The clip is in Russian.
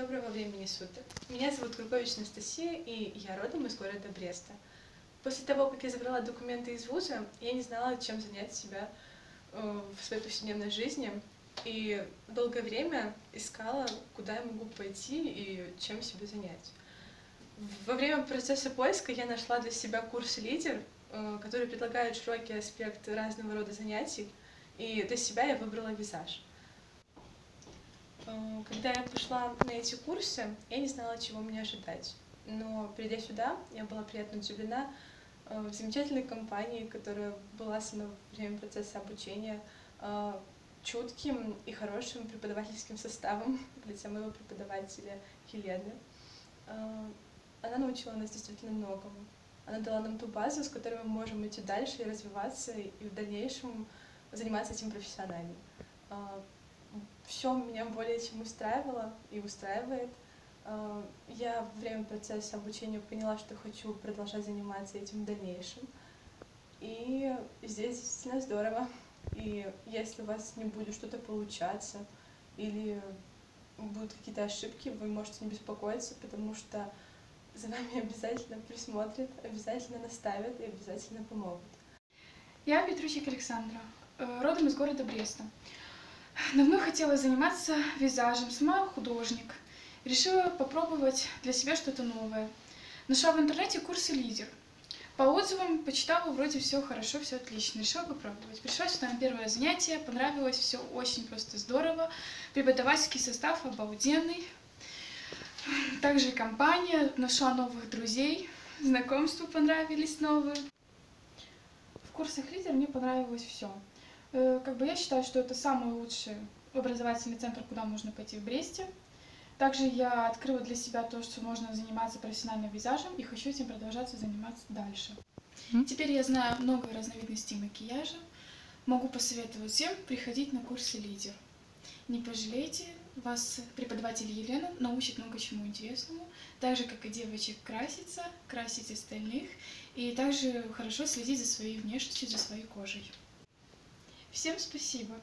Доброго времени суток. Меня зовут Крукович Анастасия, и я родом из города Бреста. После того, как я забрала документы из вуза, я не знала, чем занять себя э, в своей повседневной жизни, и долгое время искала, куда я могу пойти и чем себя занять. Во время процесса поиска я нашла для себя курс «Лидер», э, который предлагает широкий аспект разного рода занятий, и для себя я выбрала визаж. Э, когда я пошла на эти курсы, я не знала, чего мне ожидать. Но придя сюда, я была приятно удивлена э, в замечательной компании, которая была со мной во время процесса обучения, э, чутким и хорошим преподавательским составом в лице моего преподавателя Елены. Она научила нас действительно многому. Она дала нам ту базу, с которой мы можем идти дальше и развиваться, и в дальнейшем заниматься этим профессионально все меня более чем устраивало и устраивает. А, я во время процесса обучения поняла, что хочу продолжать заниматься этим в дальнейшем. И здесь действительно здорово. И если у вас не будет что-то получаться или будут какие-то ошибки, вы можете не беспокоиться, потому что за вами обязательно присмотрят, обязательно наставят и обязательно помогут. Я Петрусик Александра, э, родом из города Бреста. Давно хотела заниматься визажем, сама художник. Решила попробовать для себя что-то новое. Нашла в интернете курсы «Лидер». По отзывам почитала, вроде все хорошо, все отлично. Решила попробовать. Пришла сюда на первое занятие, понравилось, все очень просто здорово. Преподавательский состав обалденный. Также компания, нашла новых друзей, знакомства понравились новые. В курсах «Лидер» мне понравилось все. Э, как бы я считаю, что это самый лучший образовательный центр, куда можно пойти в Бресте. Также я открыла для себя то, что можно заниматься профессиональным визажем и хочу этим продолжаться заниматься дальше. Mm. Теперь я знаю много разновидностей макияжа. Могу посоветовать всем приходить на курсы лидер. Не пожалейте, вас преподаватель Елена научит много чему интересному, так же, как и девочек краситься, красить остальных, и также хорошо следить за своей внешностью, за своей кожей. Всем спасибо!